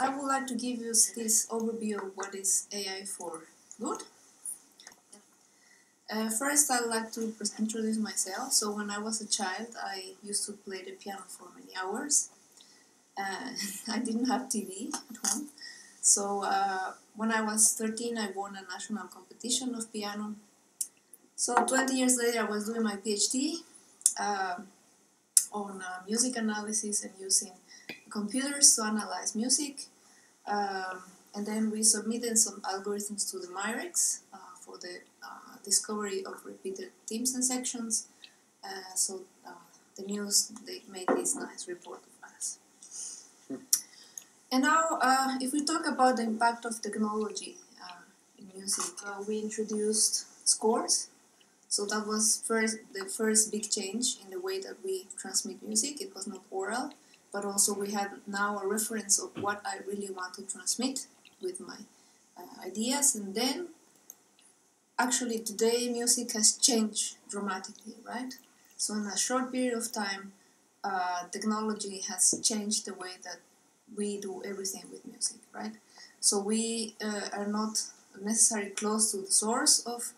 I would like to give you this overview of what is AI for. Good? Uh, first, I'd like to introduce myself. So, when I was a child, I used to play the piano for many hours. Uh, I didn't have TV at home. So, uh, when I was 13, I won a national competition of piano. So, 20 years later, I was doing my PhD uh, on uh, music analysis and using computers to analyze music. Um, and then we submitted some algorithms to the MIREX uh, for the uh, discovery of repeated themes and sections. Uh, so uh, the news they made this nice report of us. And now, uh, if we talk about the impact of technology uh, in music, we introduced scores. So that was first the first big change in the way that we transmit music. It was not oral, but also we have now a reference of what I really want to transmit with my uh, ideas. And then, actually, today music has changed dramatically, right? So, in a short period of time, uh, technology has changed the way that we do everything with music, right? So, we uh, are not necessarily close to the source of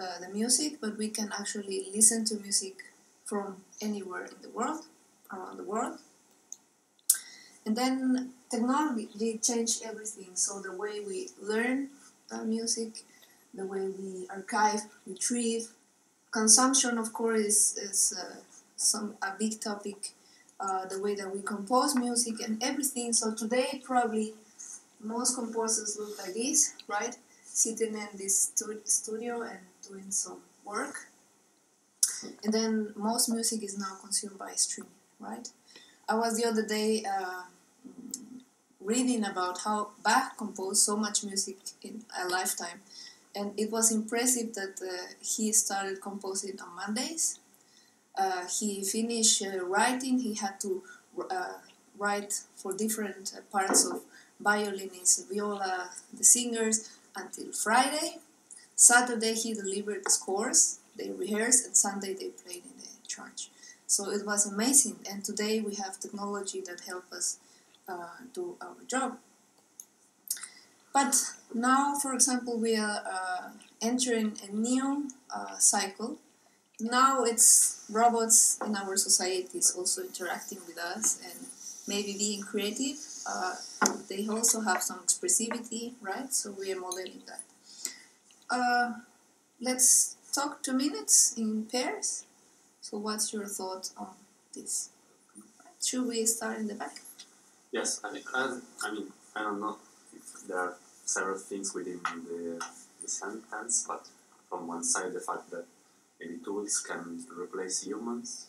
uh, the music, but we can actually listen to music from anywhere in the world, around the world. And then technology changed everything. So the way we learn uh, music, the way we archive, retrieve, consumption, of course, is, is uh, some a big topic. Uh, the way that we compose music and everything. So today, probably most composers look like this, right? Sitting in this stu- studio and doing some work. And then most music is now consumed by streaming, right? I was the other day uh, reading about how Bach composed so much music in a lifetime, and it was impressive that uh, he started composing on Mondays. Uh, he finished uh, writing. He had to uh, write for different parts of violinists, viola, the singers until Friday. Saturday he delivered scores. They rehearsed, and Sunday they played in the church. So it was amazing. And today we have technology that help us uh, do our job. But now, for example, we are uh, entering a new uh, cycle. Now it's robots in our societies also interacting with us and maybe being creative. Uh, they also have some expressivity, right? So we are modeling that. Uh, let's talk two minutes in pairs. So, what's your thought on this? Should we start in the back? Yes, I mean, I, I mean, I don't know if there are several things within the, the sentence, but from one side, the fact that maybe tools can replace humans.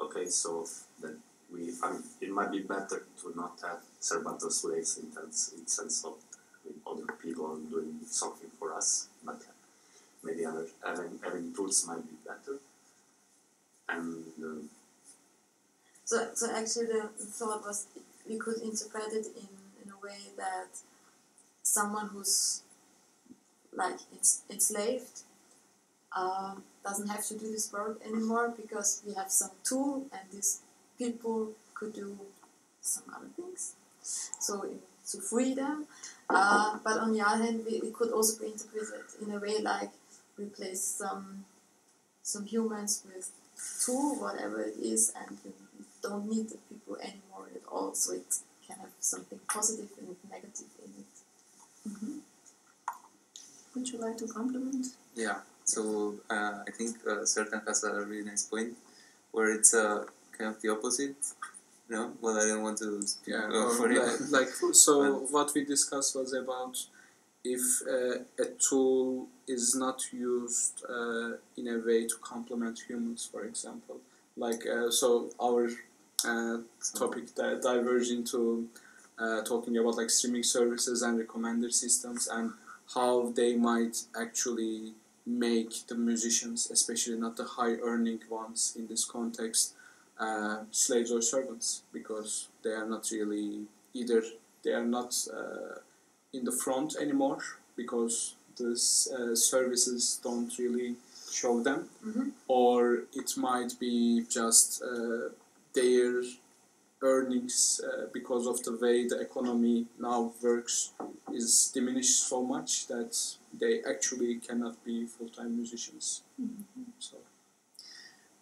Okay, so then we, I mean, it might be better to not have servant slaves in terms, in sense of other people doing something for us, but maybe other, having, having tools might be better. And um, So, so actually, the thought was we could interpret it in, in a way that someone who's like enslaved um, doesn't have to do this work anymore because we have some tool and these people could do some other things. So to free them. Uh, but on the other hand, we, it could also be interpreted in a way like replace some some humans with tool, whatever it is, and we don't need the people anymore at all. So it can have something positive and negative in it. Mm-hmm. Would you like to compliment? Yeah, so uh, I think uh, Sertan has a really nice point where it's uh, kind of the opposite. No, well, I don't want to speak Yeah, uh, for like, like so But- what we discussed was about if uh, a tool is not used uh, in a way to complement humans, for example. Like uh, so, our uh, topic di- diverging to uh, talking about like streaming services and recommender systems and how they might actually make the musicians, especially not the high earning ones in this context, uh, slaves or servants because they are not really either they are not in the front anymore because the uh, services don't really show them Mhm. or it might be just uh, their earnings uh, because of the way the economy now works is diminished so much that they actually cannot be full-time musicians. So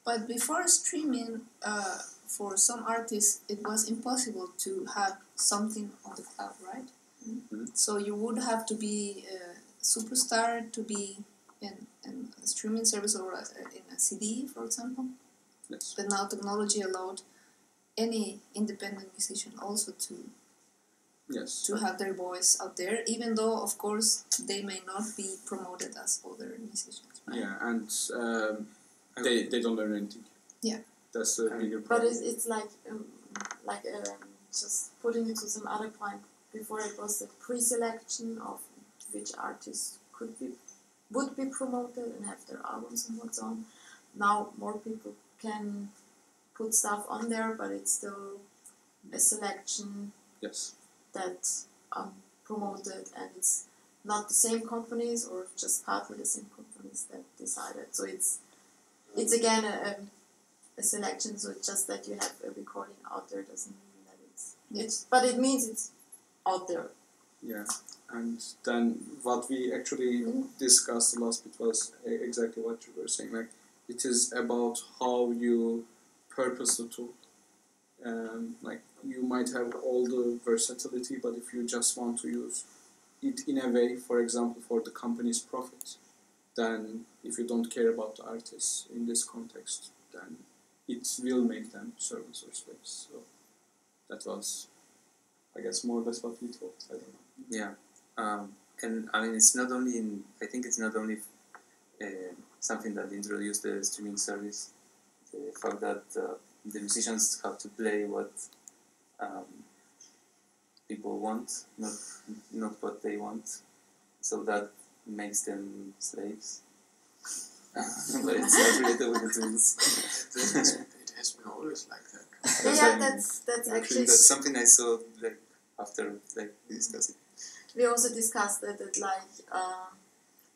But before streaming, uh, for some artists, it was impossible to have something on the cloud, right? So you would have to be a superstar to be in, in a streaming service or a, in a CD, for example. yes, But now technology allowed any independent musician also to yes, to have their voice out there, even though, of course, they may not be promoted as other musicians. Right? yeah, and um, they they don't learn anything. Yeah. that's the Um, bigger But it's, it's like um, like um, just putting it to some other point. Before it was the pre-selection of which artists could be would be promoted and have their albums and what's on. Now more people can put stuff on there, but it's still a selection yes, that um, promoted and it's not the same companies or just partly the same companies that decided. So it's it's again a, a, a selection. So it's just that you have a recording out there doesn't mean that it's it's but it means it's out there. yeah. And then what we actually discussed the last bit was exactly what you were saying. Like it is about how you purpose the tool. Um, like you might have all the versatility, but if you just want to use it in a way, for example, for the company's profit, then if you don't care about the artists in this context, then it will make them servants or slaves. So that was, I guess, more or less what we thought. I don't know. Yeah, um, and I mean it's not only in. I think it's not only uh, something that introduced the streaming service. The fact that uh, the musicians have to play what um, people want, not not what they want, so that makes them slaves. but it's not related with the tools. it has been always like that. Yeah, that's that's Actually, actually that's something I saw like after like discussing. we also discussed that, that like uh,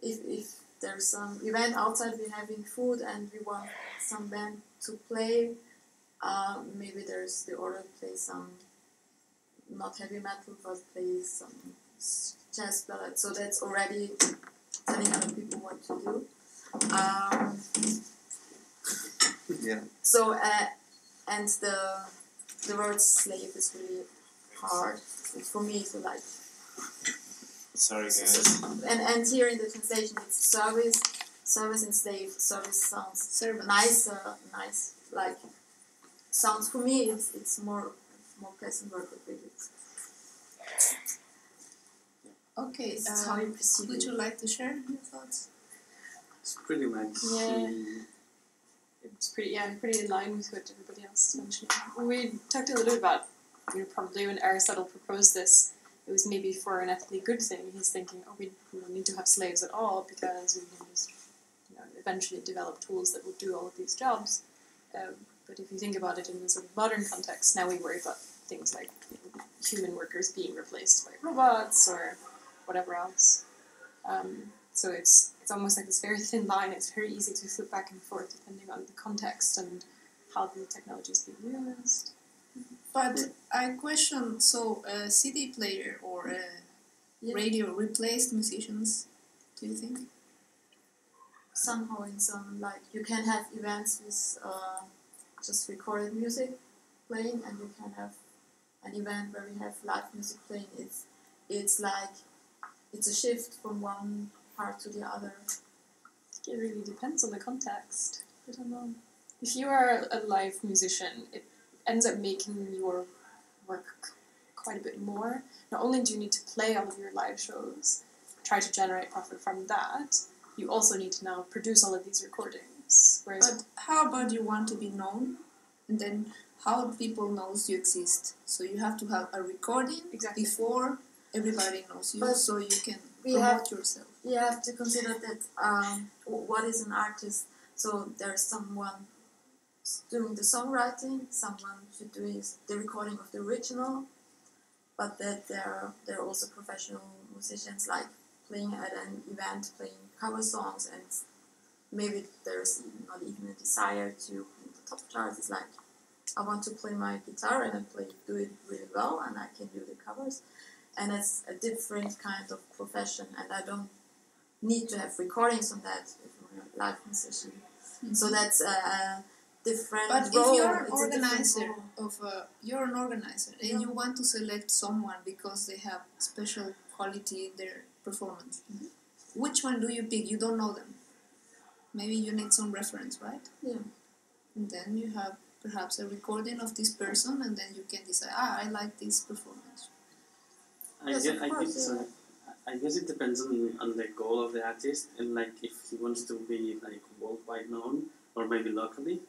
if if there's some event outside we're having food and we want some band to play uh, maybe there's the order to play some not heavy metal but play some jazz ballad so that's already telling other people what to do um, Yeah. so uh, and the the word slave is really hard for me to like Sorry, guys. and and here in the translation it's service service and slave service sounds Servants. nicer nice like sounds for me it's it's more more pleasant word with it Okay. it's uh, how you perceive would it you like to share your thoughts? It's pretty much. Yeah. It's pretty yeah, I'm pretty in line with what everybody else is mentioning. We talked a little bit about you know probably when Aristotle proposed this, it was maybe for an ethically good thing. He's thinking, oh, we don't need to have slaves at all because we can just you know eventually develop tools that will do all of these jobs. Um, but if you think about it in a sort of modern context, now we worry about things like you know, human workers being replaced by robots or whatever else. Um, so it's it's almost like this very thin line. It's very easy to flip back and forth depending on the context and how the technology is being used. But I question so a CD player or a Yeah. radio replaced musicians, do you think? somehow in some like you can have events with uh, just recorded music playing and you can have an event where we have live music playing it's it's like it's a shift from one part to the other It really depends on the context. I don't know. If you are a live musician, it ends up making your work quite a bit more. Not only do you need to play all of your live shows, try to generate profit from that, you also need to now produce all of these recordings. Whereas But how about you want to be known, and then how do people knows you exist? So you have to have a recording Exactly. before everybody knows you, But so you can we promote have- yourself. you have to consider that um, what is an artist so there's someone s- doing the songwriting someone who do the recording of the original but that there there are also professional musicians like playing at an event playing cover songs and maybe there's not even a desire to in the top charts. It's like I want to play my guitar and I play do it really well and I can do the covers. And it's a different kind of profession and I don't need to have recordings on that if I'm a live musician. So mm-hmm. that's a, a different But if you're an it's a different organizer of a, you're an organizer and Yeah. you want to select someone because they have special quality in their performance. Which one do you pick? You don't know them. Maybe you need some reference, right? Yeah. And then you have perhaps a recording of this person, and then you can decide. Ah, I like this performance. I Yes, guess, I guess, yeah. uh, I guess it depends on, on the goal of the artist and like if he wants to be like worldwide known or maybe locally.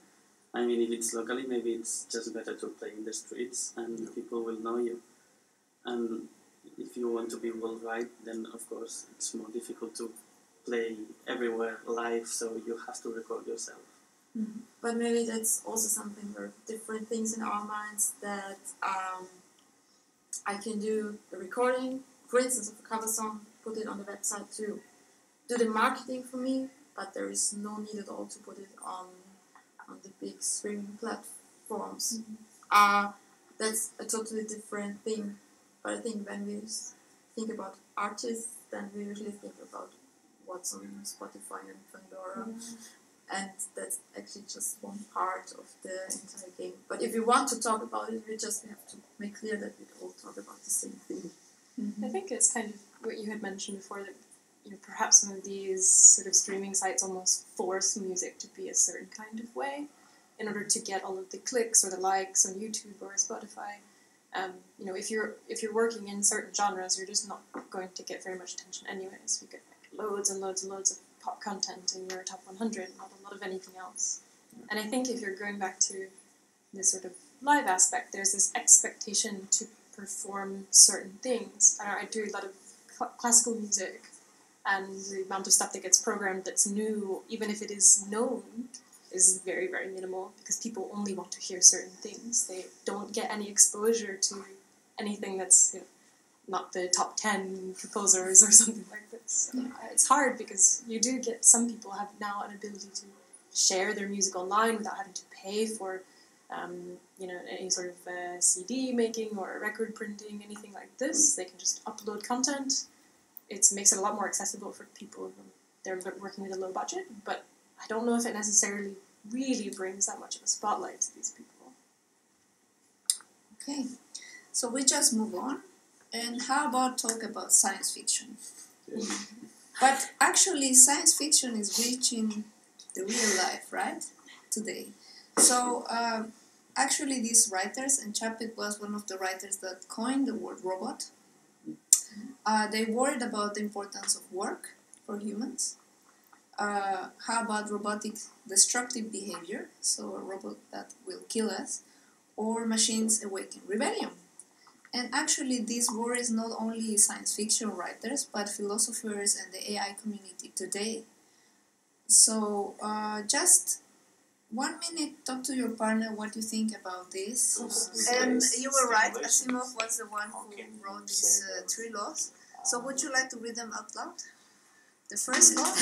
I mean, if it's locally, maybe it's just better to play in the streets and people will know you. And if you want to be worldwide, then of course it's more difficult to play everywhere live, so you have to record yourself. But maybe that's also something where different things in our minds that um, I can do a recording, for instance, of a cover song, put it on the website to do the marketing for me, but there is no need at all to put it on on the big streaming platforms. Mm-hmm. Uh, that's a totally different thing. But I think when we think about artists, then we usually think about what's on Spotify and Pandora mm-hmm. and that's actually just one part of the entire game. But if we want to talk about it, we just have to make clear that we all talk about the same thing. Mm-hmm. I think it's kind of what you had mentioned before that you know perhaps some of these sort of streaming sites almost force music to be a certain kind of way in order to get all of the clicks or the likes on YouTube or Spotify. Um, you know, if you're if you're working in certain genres, you're just not going to get very much attention anyways. You get like loads and loads and loads of pop content in your top 100, not a lot of anything else. And I think if you're going back to this sort of live aspect, there's this expectation to perform certain things. I, I do a lot of cl- classical music, and the amount of stuff that gets programmed that's new, even if it is known, is very, very minimal because people only want to hear certain things. They don't get any exposure to anything that's you know, not the top 10 composers or something like this. So It's hard because you do get some people have now an ability to share their music online without having to pay for um, you know any sort of uh, CD making or record printing, anything like this. They can just upload content. It makes it a lot more accessible for people who they're working with a low budget, but I don't know if it necessarily really brings that much of a spotlight to these people. Okay, so we just move on. And how about talk about science fiction? But actually, science fiction is reaching the real life, right? Today. So, uh, actually, these writers, and Čapek was one of the writers that coined the word robot, uh, they worried about the importance of work for humans. Uh, how about robotic destructive behavior? So, a robot that will kill us, or machines awaken rebellion. And actually, this worries not only science fiction writers, but philosophers and the AI community today. So, uh, just one minute, talk to your partner what you think about this. And you were right, Asimov was the one who wrote these uh, three laws. So, would you like to read them out loud? The first law?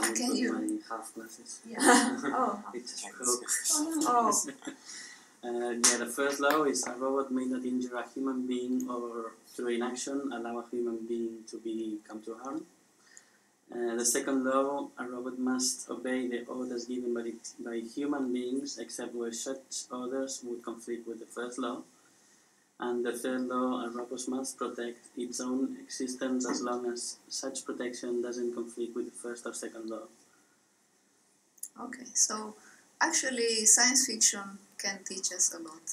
Let Can you? my half glasses. oh, It just broke. oh, Uh, yeah, the first law is a robot may not injure a human being or through inaction allow a human being to be come to harm. Uh, the second law, a robot must obey the orders given by, it, by human beings except where such orders would conflict with the first law. And the third law, a robot must protect its own existence as long as such protection doesn't conflict with the first or second law. Okay, so actually, science fiction can teach us a lot.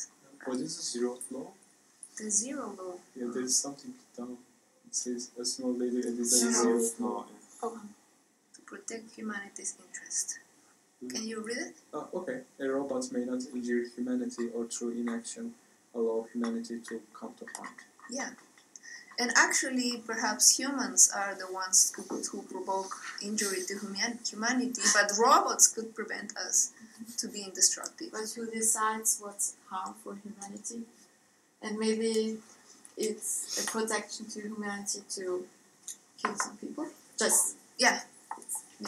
What is the zeroth law? The zero law. Yeah, there's something down. It says a small lady and it's a Zero. zeroth law. to protect humanity's interest. Hmm. Can you read it? Oh, okay. A robot may not injure humanity or through inaction allow humanity to come to harm. Yeah. And actually, perhaps humans are the ones who, who provoke injury to human- humanity, but robots could prevent us to being destructive. but who decides what's harm for humanity? And maybe it's a protection to humanity to kill some people. Just Yeah.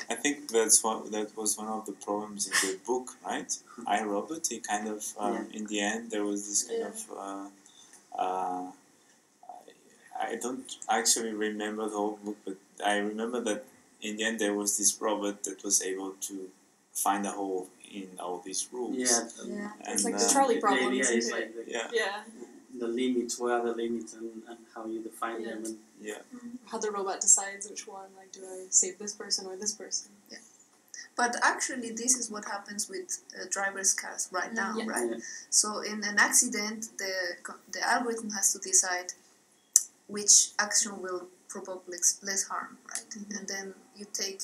I think that's one. That was one of the problems in the book, right? I Robot. He kind of um, in the end there was this kind Yeah. of. Uh, uh, I, I don't actually remember the whole book, but I remember that in the end there was this robot that was able to find a hole in all these rules. Yeah, Yeah. And, It's like the uh, trolley the problem, idea isn't is it? like Yeah, Yeah, the limits, where are the limits, and, and how you define Yeah. them. And yeah. how the robot decides which one, like, do I save this person or this person? Yeah. But actually, this is what happens with uh, driverless cars right now, Yeah. right? Yeah. So in an accident, the the algorithm has to decide which action will provoke less, less harm, right? And then you take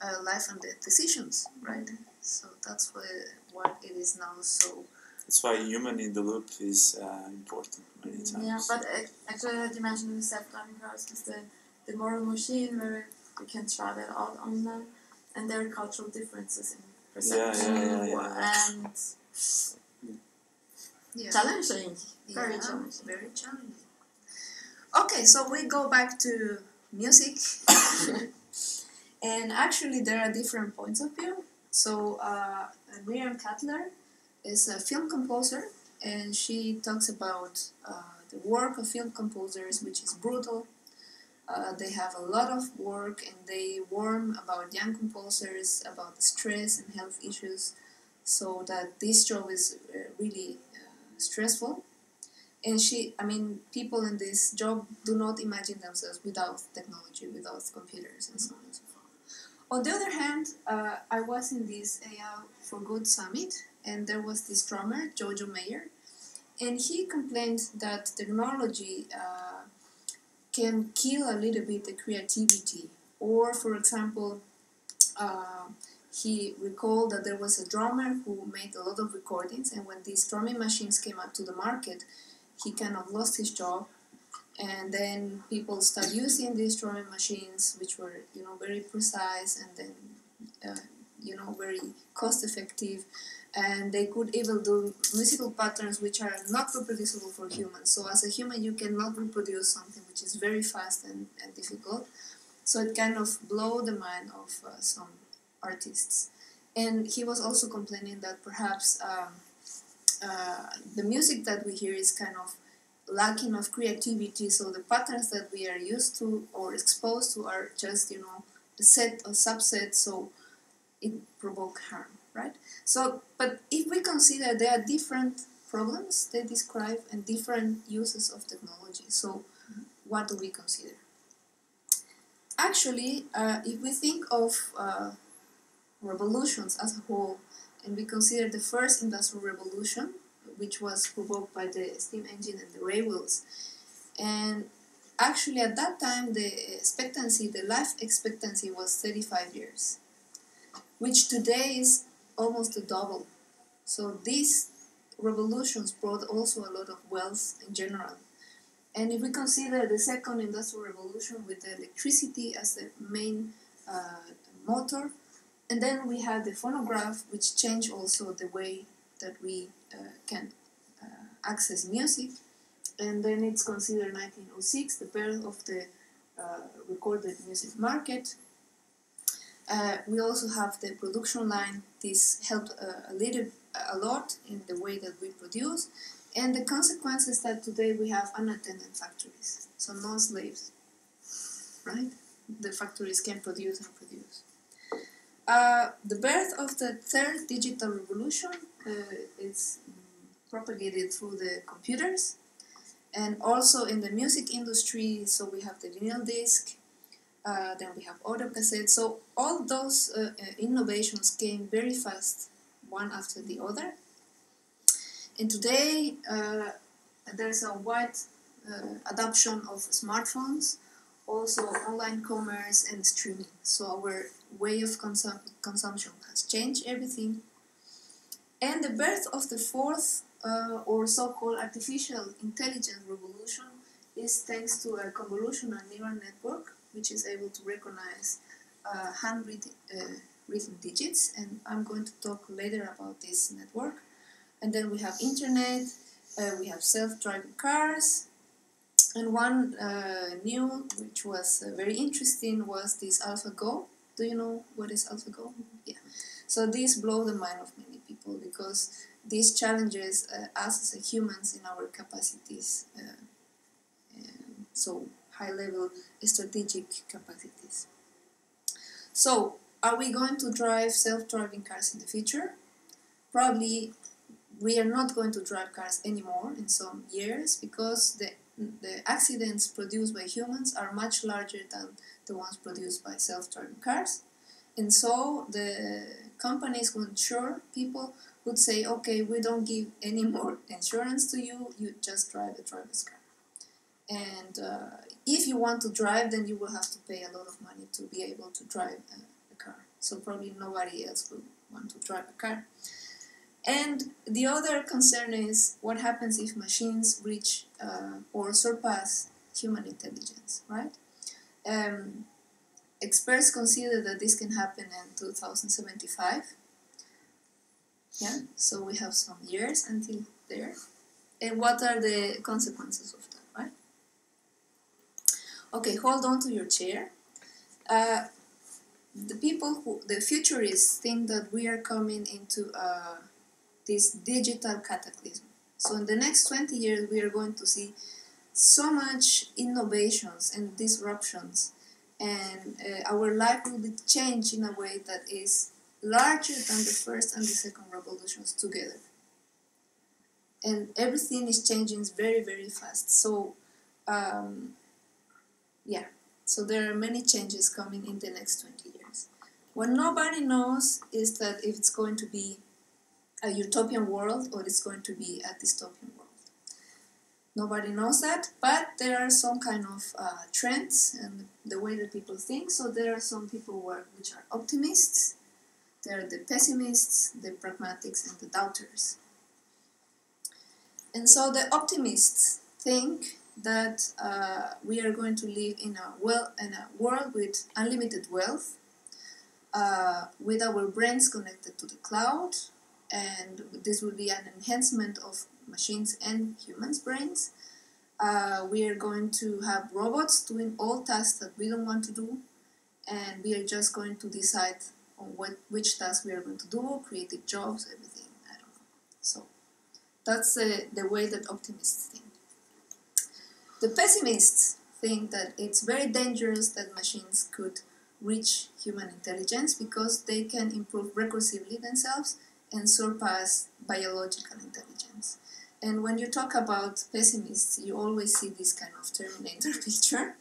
uh, life and death decisions, right? So that's why what it is now so. That's why human in the loop is uh, important many times. Yeah, but ac- actually, what you mentioned with self-driving cars is the, the moral machine where you can try that out on them, and there are cultural differences in perception yeah, yeah, and Yeah. challenging, very challenging. Very challenging. Okay, so we go back to music. and actually, there are different points of view. So, uh, Miriam Cutler is a film composer, and she talks about uh, the work of film composers, which is brutal. Uh, they have a lot of work and they warn about young composers, about the stress and health issues, so that this job is uh, really uh, stressful and she i mean people in this job do not imagine themselves without technology without computers and so on and so forth on the other hand uh, i was in this ai for good summit and there was this drummer jojo mayer and he complained that technology uh, can kill a little bit the creativity. Or for example uh, he recalled that there was a drummer who made a lot of recordings and when these drumming machines came up to the market he kind of lost his job. And then people start using these drumming machines which were you know very precise and then uh, you know very cost effective and they could even do musical patterns which are not reproducible for humans. So as a human you cannot reproduce something which is very fast and, and difficult. So it kind of blew the mind of uh, some artists. And he was also complaining that perhaps um, uh, the music that we hear is kind of lacking of creativity. So the patterns that we are used to or exposed to are just you know a set or subset. So it provoke harm right so but if we consider there are different problems they describe and different uses of technology so what do we consider actually uh, if we think of uh, revolutions as a whole and we consider the first industrial revolution, which was provoked by the steam engine and the railways. And actually, at that time, the expectancy, the life expectancy was 35 years, which today is almost double. So these revolutions brought also a lot of wealth in general. And if we consider the second industrial revolution with the electricity as the main uh, motor, and then we have the phonograph, which changed also the way that we uh, can uh, access music. And then it's considered 1906, the birth of the uh, recorded music market. Uh, we also have the production line. This helped uh, a little, a lot in the way that we produce. And the consequence is that today we have unattended factories, so no slaves, right? The factories can produce and produce. Uh, the birth of the third digital revolution uh, is propagated through the computers and also in the music industry so we have the vinyl disc uh, then we have audio cassette. So all those uh, uh, innovations came very fast one after the other. And today uh, there's a wide uh, adoption of smartphones also online commerce and streaming. So our way of consum- consumption has changed everything. And the birth of the fourth or so called artificial intelligence revolution is thanks to a convolutional neural network which is able to recognize uh, handwritten uh, written digits. And I'm going to talk later about this network. And then we have internet, uh, we have self driving cars, and one uh, new, which was uh, very interesting, was this AlphaGo. Do you know what is AlphaGo? Yeah. So this blow the mind of many people because this challenges uh, us as humans in our capacities. Uh, um, so high level strategic capacities. So are we going to drive self-driving cars in the future? Probably we are not going to drive cars anymore in some years because the the accidents produced by humans are much larger than the ones produced by self-driving cars. And so the companies who insure people would say, okay, we don't give any more insurance to you, you just drive a driverless car. And uh, if you want to drive, then you will have to pay a lot of money to be able to drive a, a car. So probably nobody else will want to drive a car. And the other concern is what happens if machines reach uh, or surpass human intelligence, right? Um, experts consider that this can happen in 2075. Yeah, so we have some years until there. And what are the consequences of that? Okay, hold on to your chair. Uh, the people who, the futurists, think that we are coming into a this digital cataclysm. So in the next 20 years, we are going to see so much innovations and disruptions, and uh, our life will be changed in a way that is larger than the first and the second revolutions together. And everything is changing very, very fast. So, um, yeah, so there are many changes coming in the next 20 years. What nobody knows is that if it's going to be a utopian world or it's going to be a dystopian world. Nobody knows that, but there are some kind of uh, trends and the way that people think. So there are some people who are, which are optimists, there are the pessimists, the pragmatics, and the doubters. And so the optimists think that uh, we are going to live in a well in a world with unlimited wealth, uh, with our brains connected to the cloud, and this will be an enhancement of machines and humans' brains. Uh, we are going to have robots doing all tasks that we don't want to do, and we are just going to decide on what which tasks we are going to do, creative jobs, everything. I don't know. So that's uh, the way that optimists think. The pessimists think that it's very dangerous that machines could reach human intelligence because they can improve recursively themselves and surpass biological intelligence. And when you talk about pessimists, you always see this kind of Terminator picture.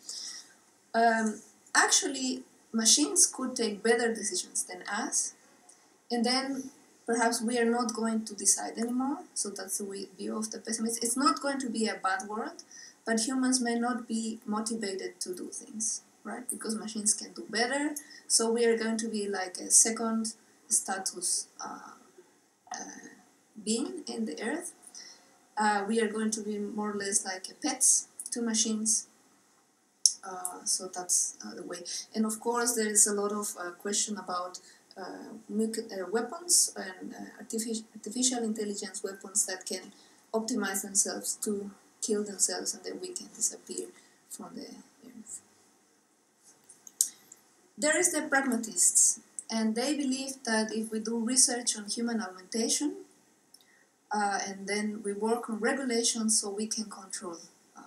Um, actually, machines could take better decisions than us, and then perhaps we are not going to decide anymore. So that's the view of the pessimists. It's not going to be a bad world, but humans may not be motivated to do things, right? Because machines can do better. So we are going to be like a second status uh, uh, being in the earth. Uh, we are going to be more or less like pets to machines. Uh, so that's the way. And of course, there is a lot of question about weapons and artificial intelligence weapons that can optimize themselves to kill themselves and then we can disappear from the earth. There is the pragmatists and they believe that if we do research on human augmentation uh, and then we work on regulations so we can control uh,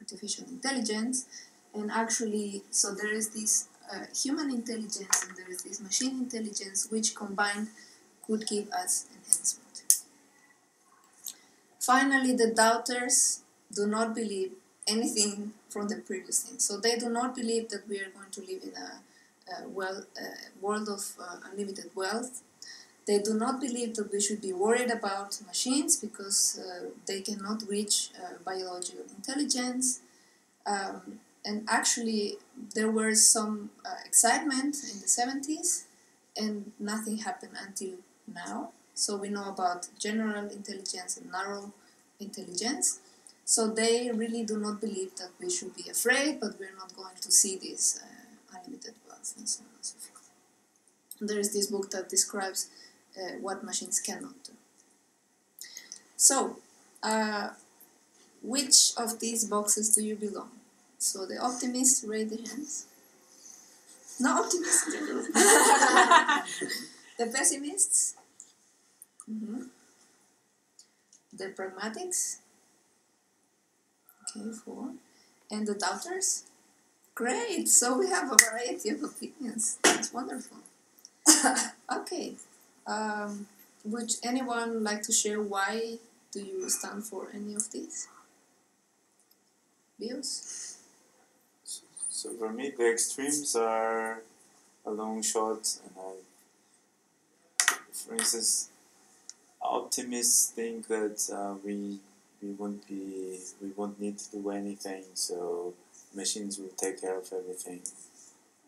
artificial intelligence and actually so there is this uh, human intelligence and there is this machine intelligence which combined could give us enhancement finally the doubters do not believe anything from the previous thing so they do not believe that we are going to live in a uh, well, uh, world of uh, unlimited wealth. They do not believe that we should be worried about machines because they cannot reach biological intelligence. Um, and actually, there was some excitement in the 70s, and nothing happened until now. So we know about general intelligence and narrow intelligence. So they really do not believe that we should be afraid, but we're not going to see this uh, unlimited and so on and so forth. There is this book that describes uh, what machines cannot do. So, uh, which of these boxes do you belong? So the optimists raise their hands. No optimists. the pessimists. Hmm The pragmatics. Okay, four. And the doubters. Great. So we have a variety of opinions. That's wonderful. okay. Um, would anyone like to share why do you stand for any of these? Views? So for me, the extremes are a long shot, and I, for instance, optimists think that uh, we we won't be we won't need to do anything, so machines will take care of everything.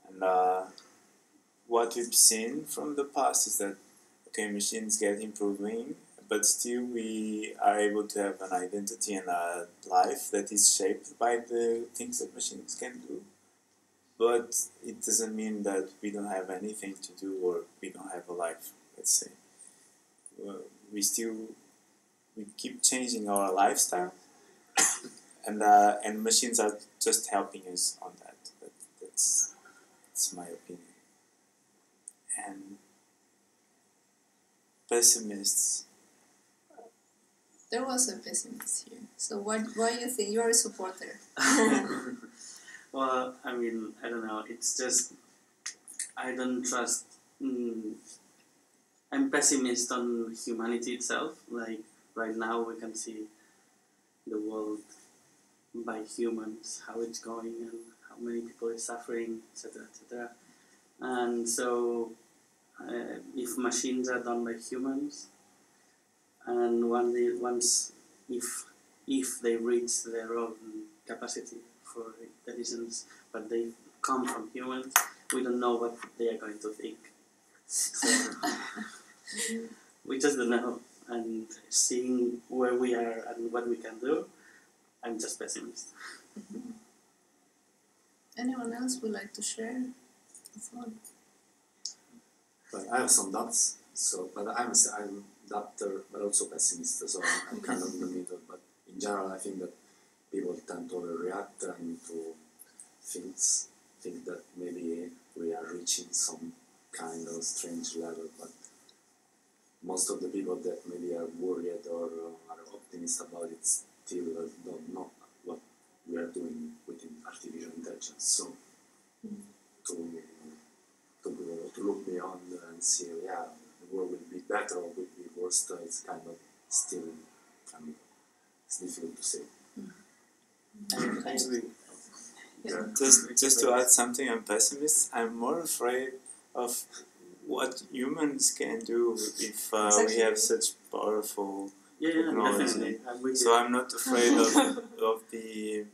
And uh, what we've seen from the past is that okay, machines get improving, but still we are able to have an identity and a life that is shaped by the things that machines can do. But it doesn't mean that we don't have anything to do or we don't have a life, let's say. Well, we still we keep changing our lifestyle and uh, and machines are just helping us on that. that that's that's my opinion. And pessimists There was a pessimist here. So why why you think you're a supporter? well, I mean, I don't know. It's just I don't trust. Mm, I'm pessimist on humanity itself. Like right now, we can see the world by humans, how it's going, and how many people are suffering, etc., etc. And so, uh, if machines are done by humans, and one day, once if if they reach their own capacity for intelligence, but they come from humans, we don't know what they are going to think. So, we just don't know. And seeing where we are and what we can do, I'm just pessimist. Mm-hmm. Anyone else would like to share a thought? But I have some doubts. So, but I'm I'm doubter, but also pessimist. So I'm, I'm kind of in the middle. But in general, I think that people tend to overreact and to things think that maybe we are reaching some kind of strange level. But most of the people that maybe are worried or uh, are optimistic about it still uh, don't know what we are doing within artificial intelligence. So to to, to look beyond and see, yeah, the world will be better or will be worse, uh, it's kind of still kind of, it's difficult to say. I, I agree. Yeah, just just to add something, I'm pessimist. I'm more afraid of what humans can do if uh, we have such powerful. Yeah, yeah, Technology. definitely. I'm with So you. I'm not afraid of of the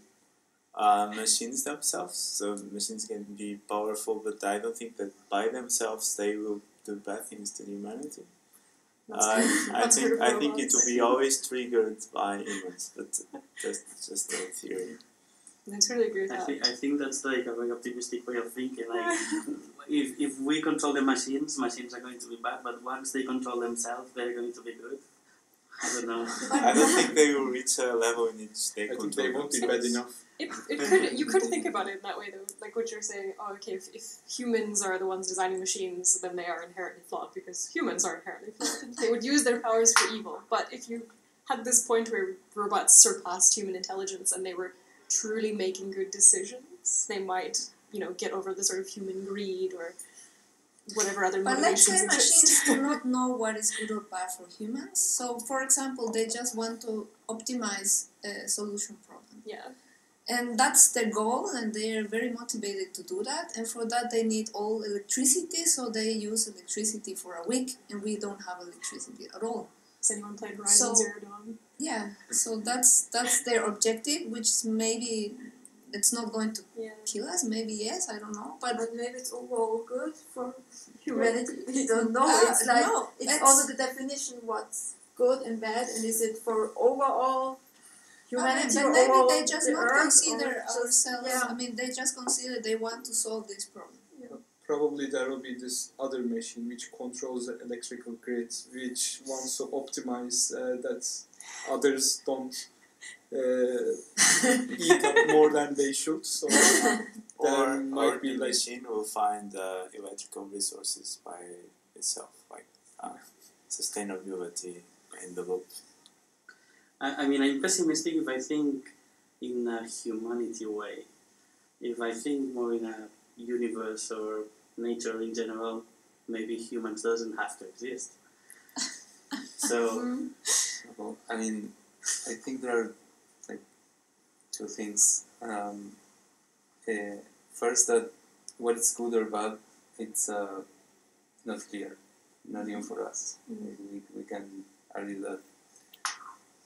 uh, machines themselves. So machines can be powerful, but I don't think that by themselves they will do bad things to humanity. Uh. I think I think it will be always triggered by humans, but that's just a theory. I totally agree with I that. think, I think that's like a very optimistic way of thinking. Like, if, if we control the machines, machines are going to be bad, but once they control themselves, they're going to be good. I don't know. I don't think they will reach a level in which they I think control they won't be themselves. bad enough. It, it could you could think about it in that way though, like what you're saying. Oh, okay, if, if humans are the ones designing machines, then they are inherently flawed because humans are inherently flawed. they would use their powers for evil. But if you had this point where robots surpassed human intelligence and they were truly making good decisions, they might you know get over the sort of human greed or whatever other But let's say machines do not know what is good or bad for humans. So, for example, they just want to optimize a solution problem. yeah. And that's their goal, and they are very motivated to do that. And for that, they need all electricity, so they use electricity for a week, and we don't have electricity at all. Has anyone played Horizon So- Zero Dawn? Yeah, so that's that's their objective, which is maybe it's not going to Yeah. kill us. Maybe yes, I don't know. But But maybe it's overall good for humanity. We don't know. Ah, it's like no, it's that's- also the definition what's good and bad, and is it for overall humanity but maybe overall they just the not earth, consider or just- ourselves. yeah. I mean, they just consider they want to solve this problem. Probably there will be this other machine which controls the electrical grid, which wants to optimize uh, that others don't eat up more than they should. So, or, there or might be the like machine will find uh, electrical resources by itself, like uh, sustainability in the loop. I, I mean, I'm pessimistic if I think in a humanity way. If I think more in a universe or nature in general, maybe humans doesn't have to exist. so Well, I mean, I think there are like two things. Um, uh, first, that what is good or bad, it's uh, not clear, not even for us. We, we can argue that.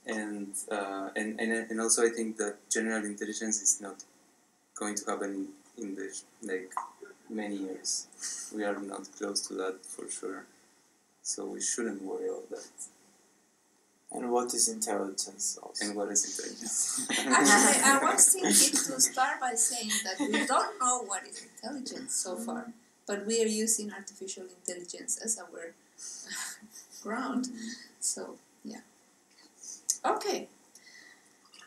And, uh, and, and and also I think that general intelligence is not going to happen in, in the like many years. We are not close to that for sure. So we shouldn't worry about that. And what is intelligence also? And what is intelligence? Actually, I was thinking to start by saying that we don't know what is intelligence so far, but we are using artificial intelligence as our ground. So, yeah. Okay.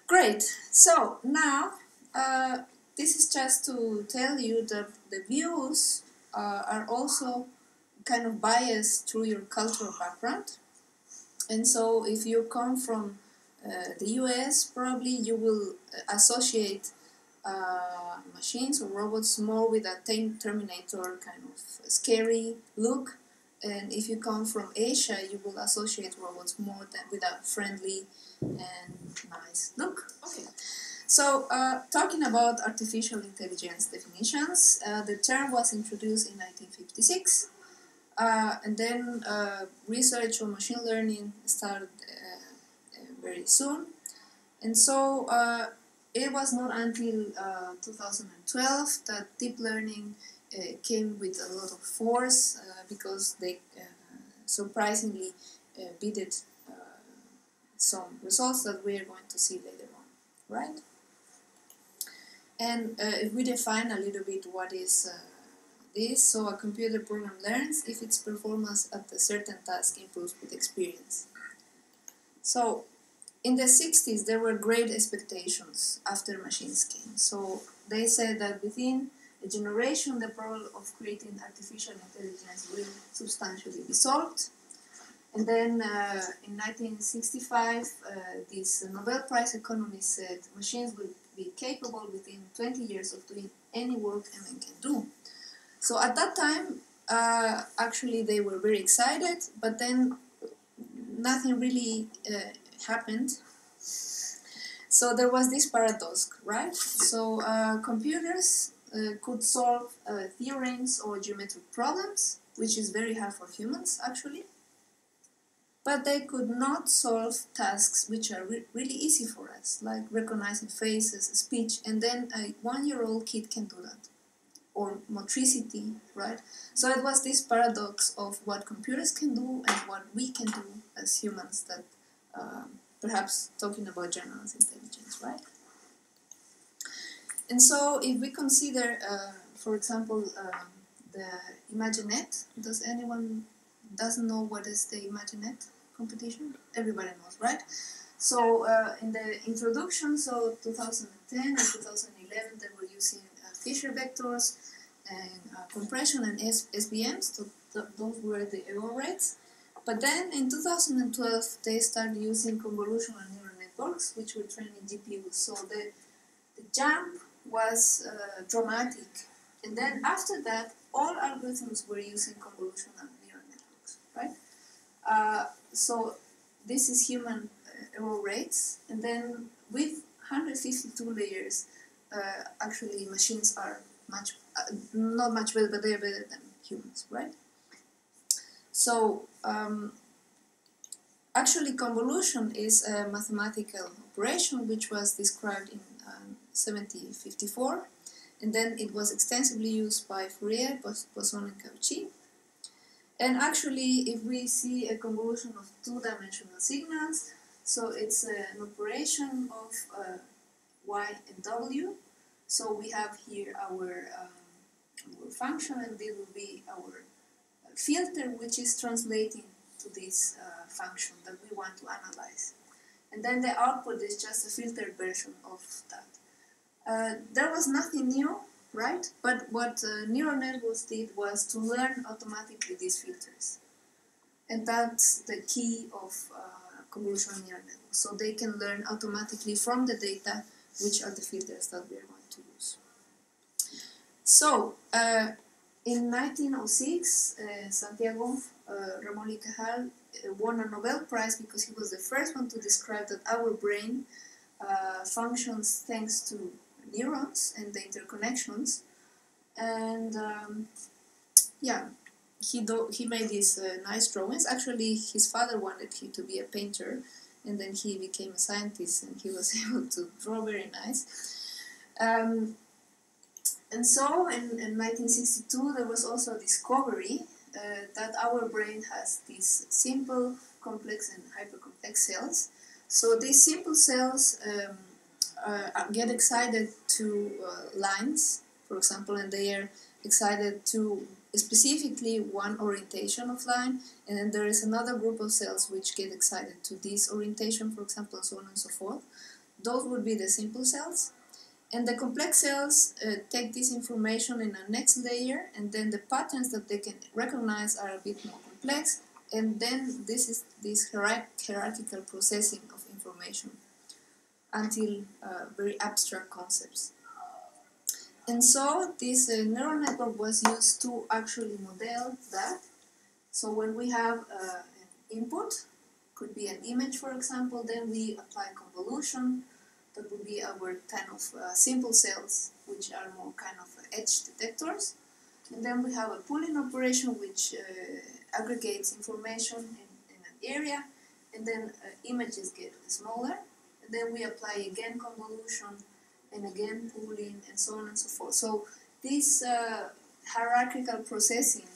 Great. So, now, uh, this is just to tell you that the views uh, are also kind of biased through your cultural background. And so, if you come from uh, the US, probably you will uh, associate uh, machines or robots more with a Terminator kind of scary look. And if you come from Asia, you will associate robots more than with a friendly and nice look. Okay. So, uh, talking about artificial intelligence definitions, uh, the term was introduced in 1956, uh, and then uh, research on machine learning started uh, uh, very soon. And so, uh, it was not until uh, 2012 that deep learning came with a lot of force because they surprisingly beat some results that we are going to see later on, right? And uh, if we define a little bit what is uh, this, so a computer program learns if its performance at a certain task improves with experience. So, in the 60s, there were great expectations after machines came. So, they said that within a generation, the problem of creating artificial intelligence will substantially be solved. And then uh, in 1965, uh, this Nobel Prize economist said machines will be capable within 20 years of doing any work a man can do. So at that time, uh, actually, they were very excited, but then nothing really uh, happened. So there was this paradox, right? So uh, computers uh, could solve uh, theorems or geometric problems, which is very hard for humans actually. But they could not solve tasks which are re- really easy for us, like recognizing faces, speech, and then a one year old kid can do that. Or motricity, right? So it was this paradox of what computers can do and what we can do as humans that um, perhaps talking about general intelligence, right? And so, if we consider, uh, for example, um, the ImageNet, does anyone doesn't know what is the ImageNet competition? Everybody knows, right? So, uh, in the introduction, so 2010 and 2011, they were using uh, Fisher vectors and uh, compression and S- SVMs. So th- those were the error rates. But then in 2012, they started using convolutional neural networks, which were trained in GPUs. So the, the jump was uh, dramatic. And then after that, all algorithms were using convolutional neural networks, right? Uh, so this is human uh, error rates. And then with 152 layers, uh, actually machines are much, uh, not much better, but they're better than humans, right? So um, actually, convolution is a mathematical operation which was described in um, 1754, and then it was extensively used by Fourier, Poisson, and Cauchy. And actually, if we see a convolution of two-dimensional signals, so it's an operation of uh, y and w. So we have here our, um, our function, and this will be our filter which is translating to this uh, function that we want to analyze. And then the output is just a filtered version of that. Uh, there was nothing new right? But what uh, neural networks did was to learn automatically these filters. And that's the key of uh, convolutional neural networks. So they can learn automatically from the data which are the filters that we are to use. So, uh, in 1906, uh, Santiago uh, Ramon y Cajal uh, won a Nobel Prize because he was the first one to describe that our brain uh, functions thanks to neurons and the interconnections. And um, yeah, he do- he made these uh, nice drawings. Actually, his father wanted him to be a painter, and then he became a scientist, and he was able to draw very nice. Um, and so, in, in 1962, there was also a discovery uh, that our brain has these simple, complex, and hypercomplex cells. So these simple cells um, uh, get excited to uh, lines, for example, and they are excited to specifically one orientation of line, and then there is another group of cells which get excited to this orientation, for example, so on and so forth. Those would be the simple cells. And the complex cells uh, take this information in a next layer, and then the patterns that they can recognize are a bit more complex, and then this is this hierarchical processing of information until uh, very abstract concepts. And so this uh, neural network was used to actually model that. So when we have uh, an input, could be an image for example, then we apply convolution. That would be our kind of uh, simple cells, which are more kind of edge detectors. And then we have a pooling operation which uh, aggregates information in, in an area, and then uh, images get smaller. And then we apply again convolution and again pooling and so on and so forth. So this uh, hierarchical processing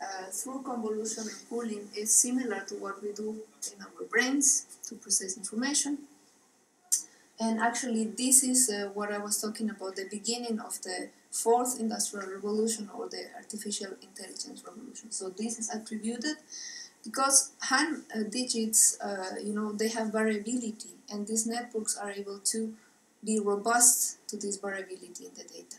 uh, through convolution and pooling is similar to what we do in our brains to process information. And actually, this is uh, what I was talking about the beginning of the fourth industrial revolution or the artificial intelligence revolution. So this is attributed because hand uh, digits, uh, you know, they have variability, and these networks are able to be robust to this variability in the data.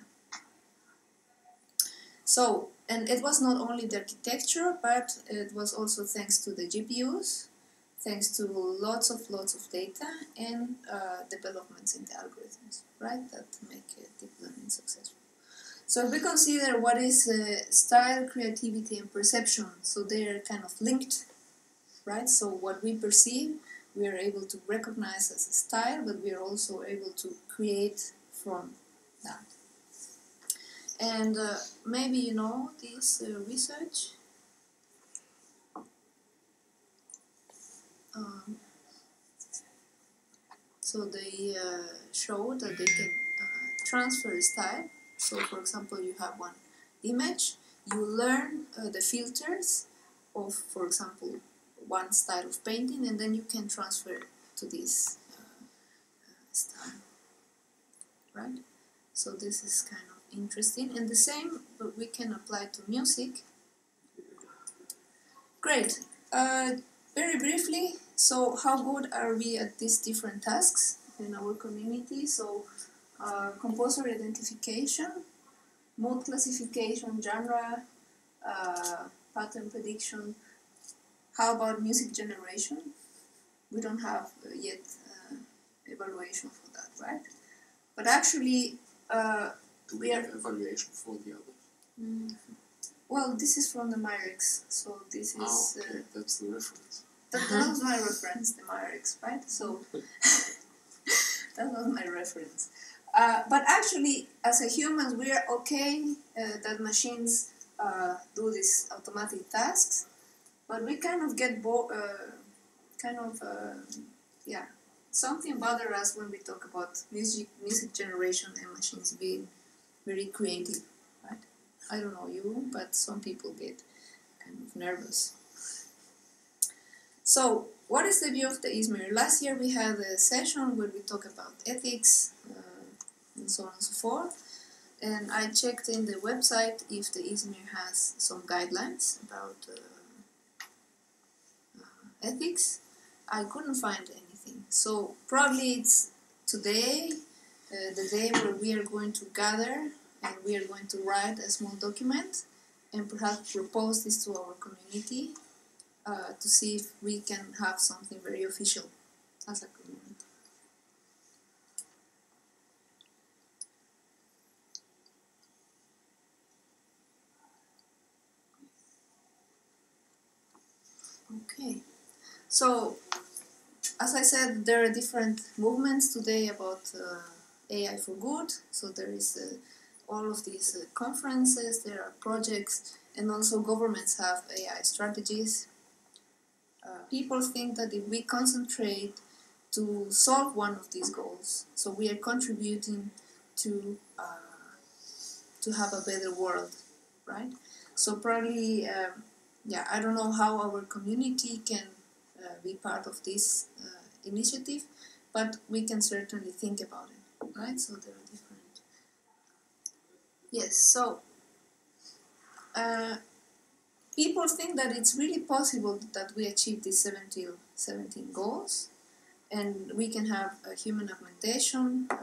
So, and it was not only the architecture, but it was also thanks to the GPUs, thanks to lots of lots of data and uh, developments in the algorithms, right, that make uh, deep learning successful. So if we consider what is uh, style, creativity, and perception, so they are kind of linked, right? So what we perceive, we are able to recognize as a style, but we are also able to create from that. And uh, maybe you know this uh, research. Um, so they uh, show that they can uh, transfer style. So, for example, you have one image, you learn uh, the filters of, for example, one style of painting, and then you can transfer to this uh, style, right? So this is kind of interesting, and the same but we can apply to music. Great. Uh, very briefly, so how good are we at these different tasks in our community? So, uh, composer identification, mode classification, genre, uh, pattern prediction. How about music generation? We don't have uh, yet uh, evaluation for that, right? But actually, uh, Do we are- have evaluation for the others? mm, well, this is from the MIREX, so this is. Oh, uh, okay, that's the reference. That, that was my reference, the MIREX, right? So that was my reference. Uh, but actually, as a humans, we are okay uh, that machines uh, do these automatic tasks, but we kind of get bo- uh, kind of uh, yeah something bother us when we talk about music music generation and machines being very creative, right? I don't know you, but some people get kind of nervous. So, what is the view of the ISMIR? Last year we had a session where we talk about ethics uh, and so on and so forth. And I checked in the website if the ISMIR has some guidelines about uh, uh, ethics. I couldn't find anything. So, probably it's today, uh, the day where we are going to gather and we are going to write a small document and perhaps propose this to our community uh, to see if we can have something very official as a community. Okay, so as I said, there are different movements today about uh, AI for good. So there is uh, all of these uh, conferences, there are projects, and also governments have AI strategies. Uh, people think that if we concentrate to solve one of these goals, so we are contributing to uh, to have a better world, right? So probably, um, yeah, I don't know how our community can uh, be part of this uh, initiative, but we can certainly think about it, right? So there are different. Yes, so uh, people think that it's really possible that we achieve these 17, 17 goals and we can have a human augmentation, uh,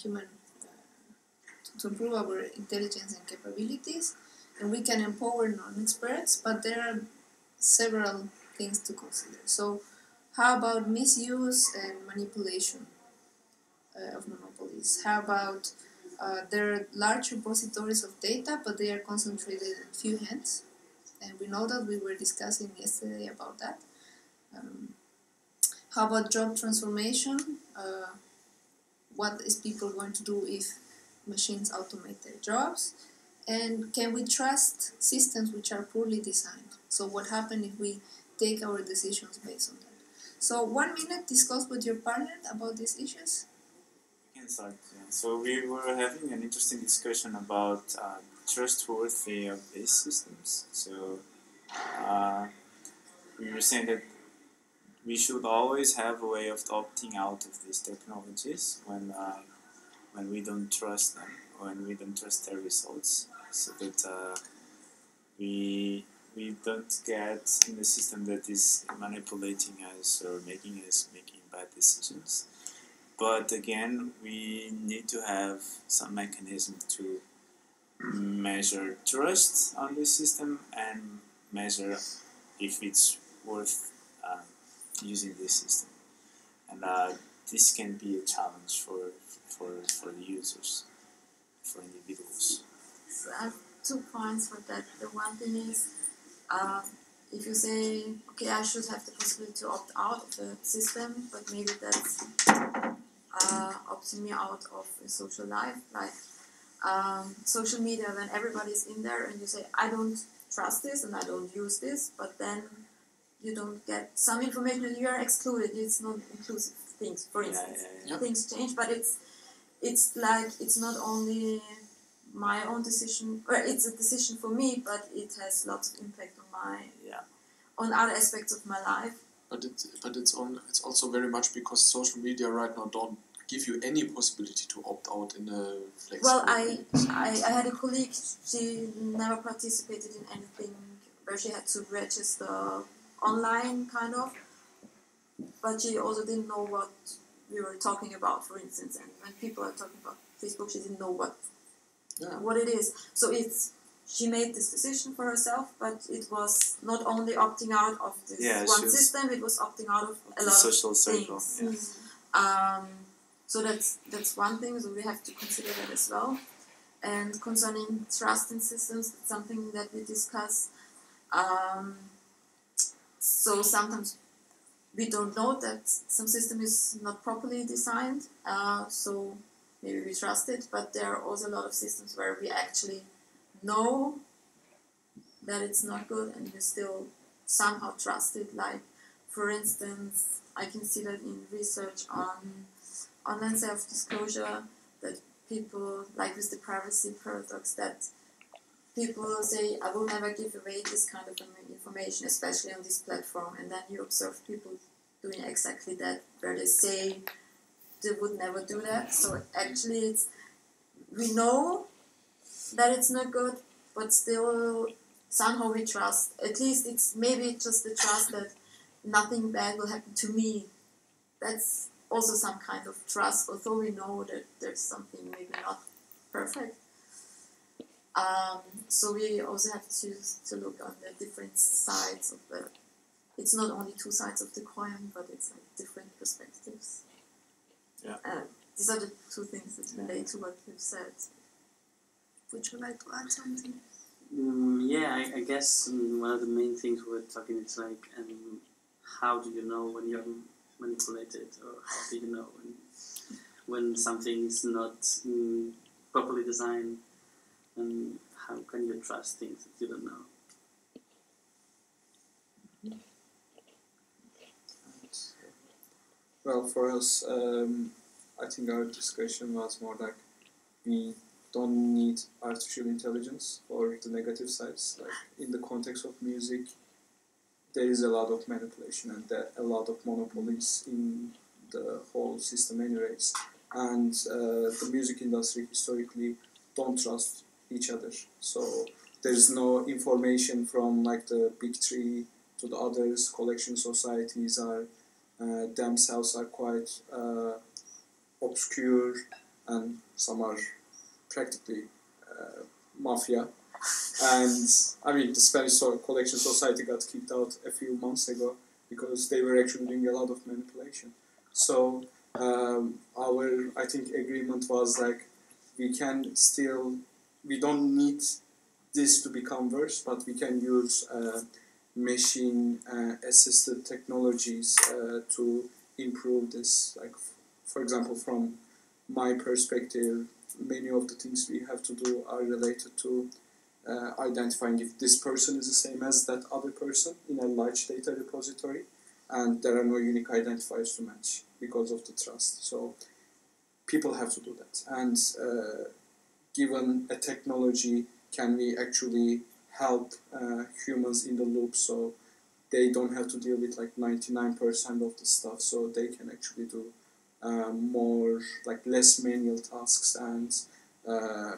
human uh, to improve our intelligence and capabilities, and we can empower non-experts, but there are several things to consider. So, how about misuse and manipulation uh, of monopolies? How about uh, there are large repositories of data, but they are concentrated in few hands, and we know that we were discussing yesterday about that. Um, how about job transformation? Uh, what is people going to do if machines automate their jobs? And can we trust systems which are poorly designed? So what happens if we take our decisions based on that? So one minute, discuss with your partner about these issues. Yeah. So we were having an interesting discussion about uh, trustworthy of these systems. So uh, we were saying that we should always have a way of opting out of these technologies when uh, when we don't trust them, when we don't trust their results, so that uh, we we don't get in a system that is manipulating us or making us making bad decisions. But again, we need to have some mechanism to measure trust on this system and measure if it's worth uh, using this system. And uh, this can be a challenge for, for, for the users, for individuals. So I have two points for that. The one thing is, uh, if you say, okay, I should have the possibility to opt out of the system, but maybe that's uh, opting me out of a social life, like um, social media, when everybody's in there and you say, I don't trust this and I don't use this, but then you don't get some information and you are excluded. It's not inclusive things, for instance. yeah, yeah. Things change, but it's it's like it's not only my own decision, or it's a decision for me, but it has lots of impact on my Yeah. on other aspects of my life. But it's but it's on it's also very much because social media right now don't give you any possibility to opt out in a flexible Well, I. I I had a colleague. She never participated in anything where she had to register online, kind of. But she also didn't know what we were talking about, for instance. And when people are talking about Facebook, she didn't know what Yeah. what it is. So it's she made this decision for herself, but it was not only opting out of this Yeah, one system; it was opting out of a lot social of circle. things. Yeah. Um, so that's that's one thing. So we have to consider that as well. And concerning trust in systems, it's something that we discuss. Um, so sometimes we don't know that some system is not properly designed. Uh, so maybe we trust it, but there are also a lot of systems where we actually know that it's not good, and we still somehow trust it. Like, for instance, I can see that in research on online self-disclosure that people like with the privacy paradox that people say I will never give away this kind of information, especially on this platform, and then you observe people doing exactly that, where they say they would never do that. So actually, it's we know that it's not good, but still somehow we trust. At least it's maybe just the trust that nothing bad will happen to me. That's also some kind of trust, although we know that there's something maybe not perfect. Um, so we also have to to look on the different sides of the. It's not only two sides of the coin, but it's like different perspectives. Yeah. Uh, these are the two things that relate to what you've said. Would you like to add something? Mm, yeah, I, I guess um, one of the main things we're talking is like, um, how do you know when you're manipulated, or how do you know when when something is not mm, properly designed, and how can you trust things that you don't know? Well, for us, um, I think our discussion was more like we don't need artificial intelligence for the negative sides. Like in the context of music, there is a lot of manipulation and a lot of monopolies in the whole system, anyways. And uh, the music industry historically don't trust each other. So there's no information from like the big three to the others. Collection societies are uh, themselves are quite uh, obscure and some are practically uh, mafia. And I mean, the Spanish Collection Society got kicked out a few months ago because they were actually doing a lot of manipulation. So um, our, I think, agreement was like we can still, we don't need this to become worse, but we can use uh, machine uh, assisted technologies uh, to improve this. Like, for example, from my perspective, many of the things we have to do are related to uh, identifying if this person is the same as that other person in a large data repository, and there are no unique identifiers to match because of the trust. So people have to do that. And uh, given a technology, can we actually help uh, humans in the loop so they don't have to deal with like 99% of the stuff so they can actually do um, more like less manual tasks and uh,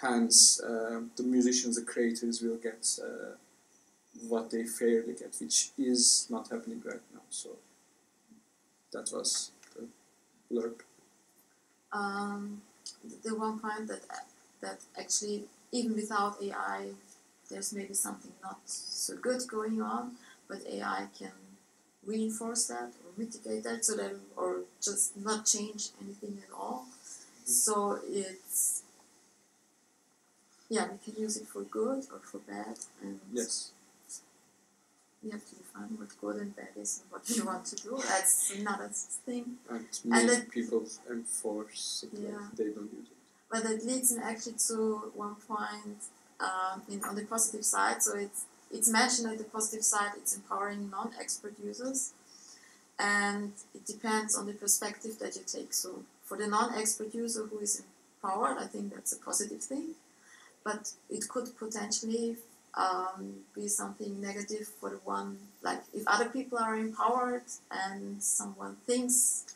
hence uh, the musicians the creators will get uh, what they fairly get which is not happening right now so that was the blurb Um, the one point that that actually even without AI, there's maybe something not so good going on, but AI can reinforce that or mitigate that, so that or just not change anything at all. So it's yeah, we can use it for good or for bad, and yes we have to define what good and bad is and what we want to do. That's another thing. and And many people enforce it Yeah. like they don't use it But that leads me actually to one point um, in, on the positive side. So it's it's mentioned that the positive side it's empowering non-expert users, and it depends on the perspective that you take. So for the non-expert user who is empowered, I think that's a positive thing, but it could potentially um, be something negative for the one like if other people are empowered and someone thinks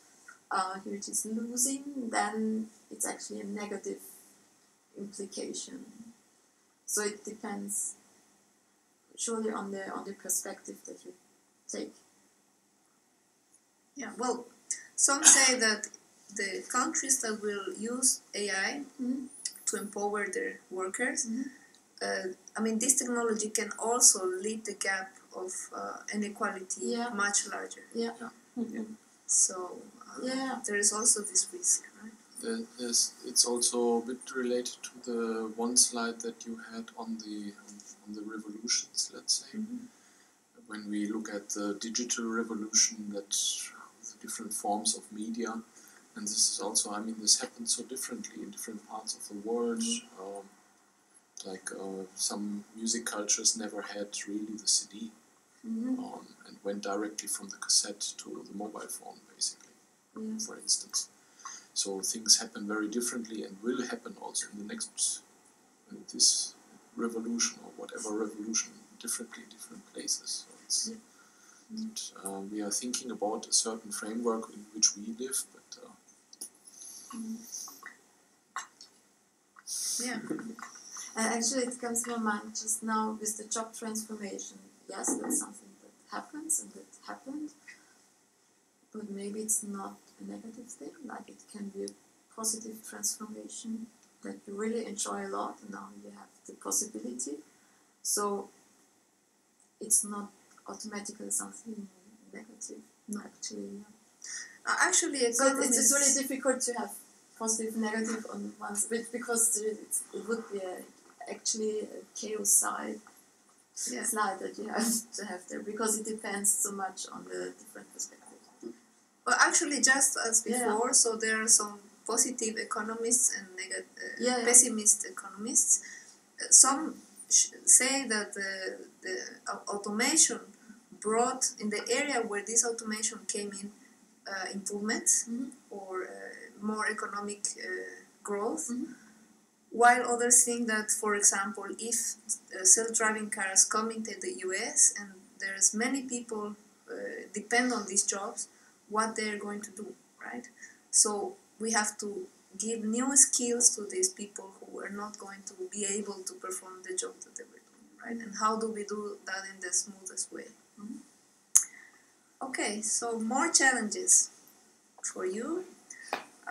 uh, he is losing, then it's actually a negative implication. So it depends surely on the on the perspective that you take. Yeah, well, some say that the countries that will use AI Mhm. To empower their workers, Mhm. uh, I mean, this technology can also lead the gap of uh, inequality Yeah. much larger. Yeah. So uh, Yeah. there is also this risk, right? There- There's, it's also a bit related to the one slide that you had on the on the revolutions, let's say. When we look at the digital revolution, that the different forms of media, and this is also, I mean, this happens so differently in different parts of the world. Um, like uh, some music cultures never had really the CD, Mhm. um, and went directly from the cassette to the mobile phone, basically Yeah. for instance. So things happen very differently and will happen also in the next uh, this revolution or whatever revolution differently in different places. So it's, and, uh, we are thinking about a certain framework in which we live, but uh, Yeah. And actually, it comes to my mind just now with the job transformation. Yes, that's something that happens and that happened, but maybe it's not a negative thing. Like it can be a positive transformation that you really enjoy a lot, and now you have the possibility. So it's not automatically something negative. No. Actually, yeah. Uh, actually, So it's, it's really difficult to have positive, negative on one side because it would be a, actually a chaos side Yeah. slide that you have to have there because it depends so much on the different perspectives. Well, actually, just as Yeah. before, so there are some positive economists and neg- uh, Yeah, yeah. pessimist economists. Uh, Some sh- say that the, the automation brought in the area where this automation came in uh, improvements Mhm. or uh, more economic uh, growth. Mhm. While others think that, for example, if uh, self-driving cars come into the U.S. and there's many people uh, depend on these jobs, what they're going to do, right? So we have to give new skills to these people who are not going to be able to perform the job that they were doing, right? And how do we do that in the smoothest way? Mhm. Okay, so more challenges for you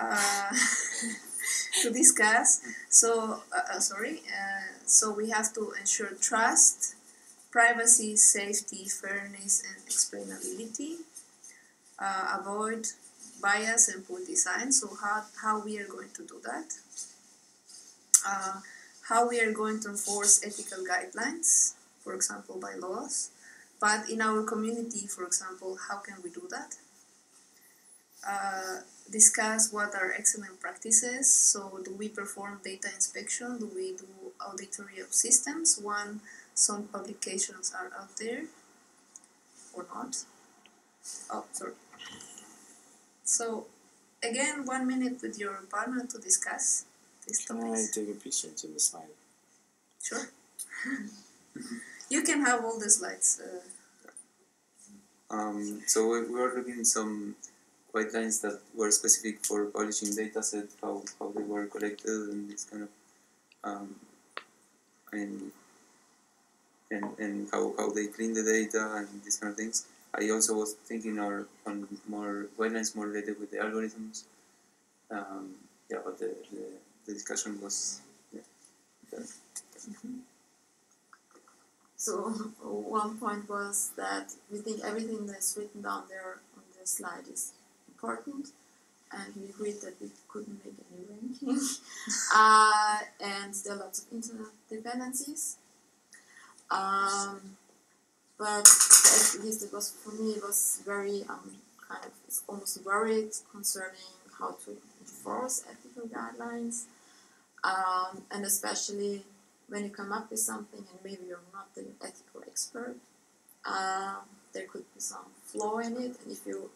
to discuss. So, uh, uh, sorry. Uh, so we have to ensure trust, privacy, safety, fairness, and explainability. Uh, avoid bias and poor design. So how how we are going to do that? Uh, how we are going to enforce ethical guidelines, for example, by laws. But in our community, for example, how can we do that? Uh, discuss what are excellent practices. So, do we perform data inspection? Do we do auditory of systems? One, some publications are out there or not. Oh, sorry. So, again, one minute with your partner to discuss these Can I take a picture to the slide? Sure. you can have all the slides. Uh, Um, so we, we were looking some guidelines that were specific for publishing dataset, how, how they were collected and this kind of um, and and, and how, how they clean the data and these kind of things. I also was thinking or on more guidelines more related with the algorithms. Um, yeah, but the, the, the discussion was yeah, that. So one point was that we think everything that's written down there on the slide is important, and we agreed that we couldn't make any ranking. uh, and there are lots of interdependencies. Um, but at least it was for me it was very um, kind of it's almost worried concerning how to enforce ethical guidelines, um, and especially when you come up with something and maybe you're not the ethical expert, um, there could be some flaw in it, and if you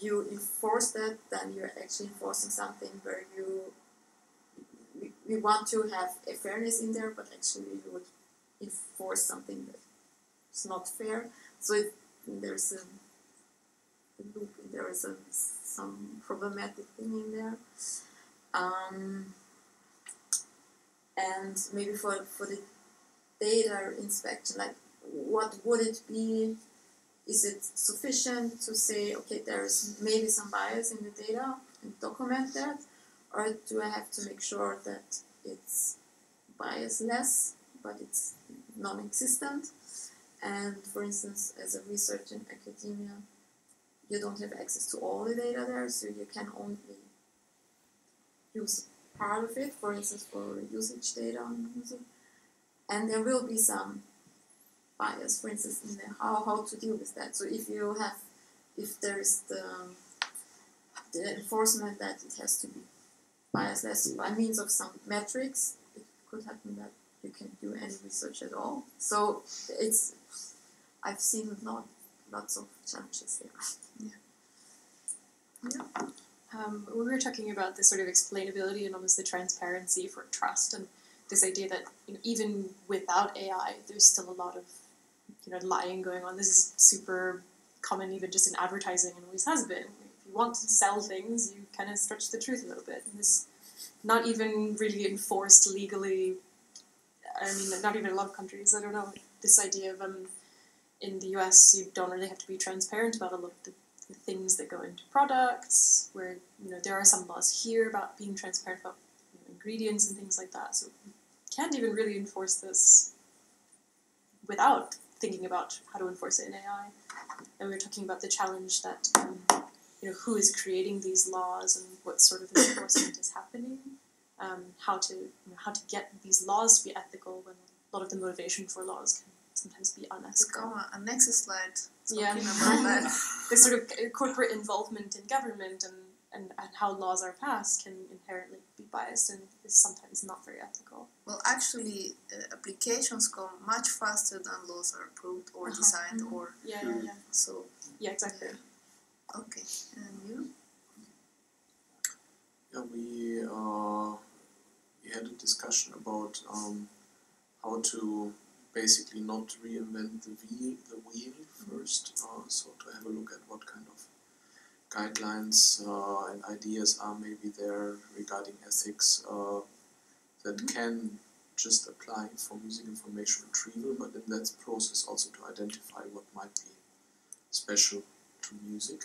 you enforce that, then you're actually enforcing something where you we, we want to have a fairness in there, but actually you would enforce something that's not fair. So it, there's a, a loop, there is a, some problematic thing in there. Um, and maybe for, for the data inspection, like what would it be? Is it sufficient to say, okay, there's maybe some bias in the data and document that? Or do I have to make sure that it's biasless, but it's non existent? And for instance, as a researcher in academia, you don't have access to all the data there, so you can only use part of it, for instance, for usage data. And there will be some bias, for instance, in the how, how to deal with that. So if you have, if there is the, the enforcement that it has to be biasless by means of some metrics, it could happen that you can't do any research at all. So it's, I've seen lot, lots of challenges there. Um, we were talking about the sort of explainability and almost the transparency for trust and this idea that you know, even without AI, there's still a lot of you know lying going on. This is super common even just in advertising and always has been. If you want to sell things, you kind of stretch the truth a little bit. And this not even really enforced legally. I mean, not even a lot of countries. I don't know this idea of um, in the US, you don't really have to be transparent about a lot of the the things that go into products, where you know there are some laws here about being transparent about you know, ingredients and things like that. So we can't even really enforce this without thinking about how to enforce it in AI. And we were talking about the challenge that um, you know who is creating these laws and what sort of enforcement is happening. Um, how to you know, how to get these laws to be ethical when a lot of the motivation for laws can sometimes be unethical. go on a next slide Yeah. about that. the sort of corporate involvement in government and, and, and how laws are passed can inherently be biased and is sometimes not very ethical. Well, actually, uh, applications come much faster than laws are approved or Uh-huh. designed, Mhm. or Yeah, yeah, yeah. so. Yeah, exactly. Okay, and you? Yeah, we uh, we had a discussion about um, how to basically not reinvent the wheel, the wheel first. Uh, so to have a look at what kind of guidelines uh, and ideas are maybe there regarding ethics uh, that can just apply for music information retrieval, but in that process also to identify what might be special to music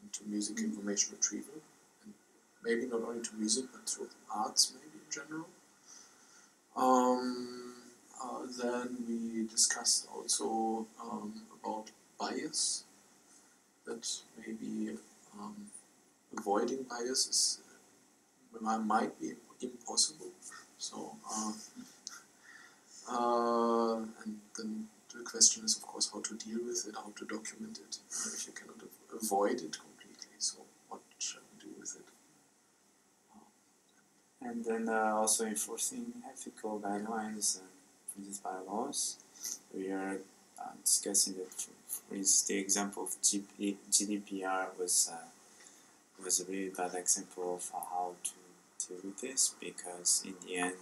and to music information retrieval. And maybe not only to music but to arts maybe in general. Um, uh, then we discussed also um, about bias, that maybe um, avoiding bias is uh, might be impossible. So, uh, uh, and then the question is, of course, how to deal with it, how to document it, if you cannot avoid it completely. So, what shall we do with it? And then uh, also enforcing ethical guidelines and produced by laws. We are discussing that, for, for the example of GDPR was uh, was a really bad example of how to deal with this because in the end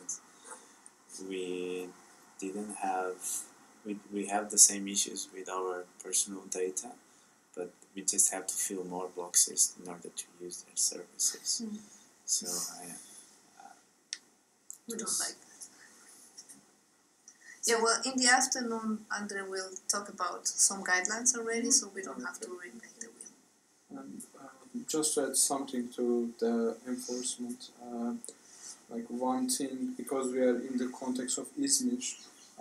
we didn't have we, we have the same issues with our personal data but we just have to fill more boxes in order to use their services Mm. so I, We don't like that. Yeah, well, in the afternoon, Andre will talk about some guidelines already, so we don't have to reinvent the wheel. And um, just to add something to the enforcement, uh, like one thing, because we are in the context of ISMIR,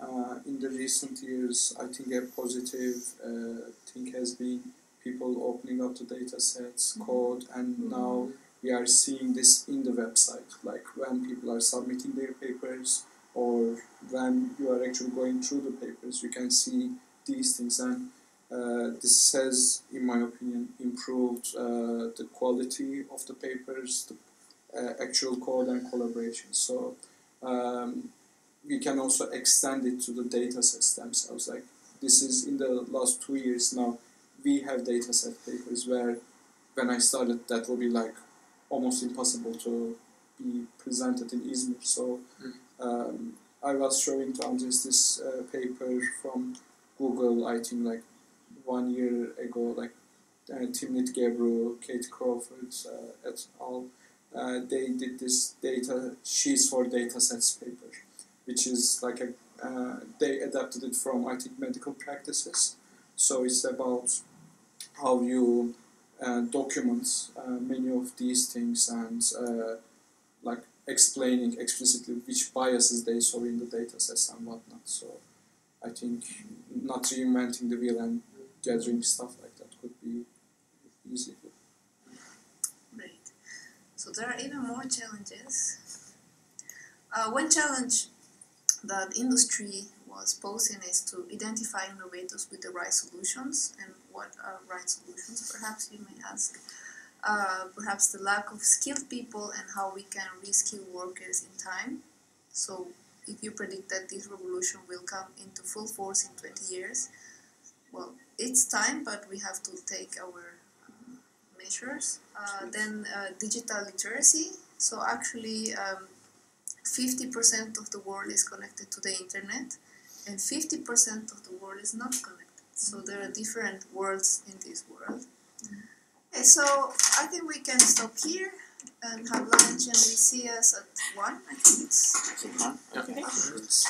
uh, in the recent years, I think a positive uh, thing has been people opening up the data sets, code, and now we are seeing this in the website, like when people are submitting their papers or when you are actually going through the papers, you can see these things and uh, this has, in my opinion, improved uh, the quality of the papers, the uh, actual code and collaboration. So um, we can also extend it to the data sets themselves. Like this is in the last two years now, we have data set papers where when I started that would be like almost impossible to be presented in ISMIR. So um, I was showing to Andres this uh, paper from Google, I think like one year ago, like uh, Timnit Gebru, Kate Crawford, uh, et al. Uh, they did this data sheets for data sets paper, which is like a uh, they adapted it from I think medical practices. So it's about how you uh, document uh, many of these things and uh, like explaining explicitly which biases they saw in the data sets and whatnot. So I think not reinventing the wheel and gathering stuff like that could be easy. Great. So there are even more challenges. Uh, one challenge that industry was posing is to identify innovators with the right solutions. And what are right solutions, perhaps you may ask? Uh, perhaps the lack of skilled people and how we can reskill workers in time. So, if you predict that this revolution will come into full force in 20 years, well, it's time, but we have to take our uh, measures. Uh, then, uh, digital literacy. So, actually, um, 50% of the world is connected to the internet, and 50% of the world is not connected. So, there are different worlds in this world. Okay, so I think we can stop here and have lunch, and we see us at 1. I think it's. okay. It's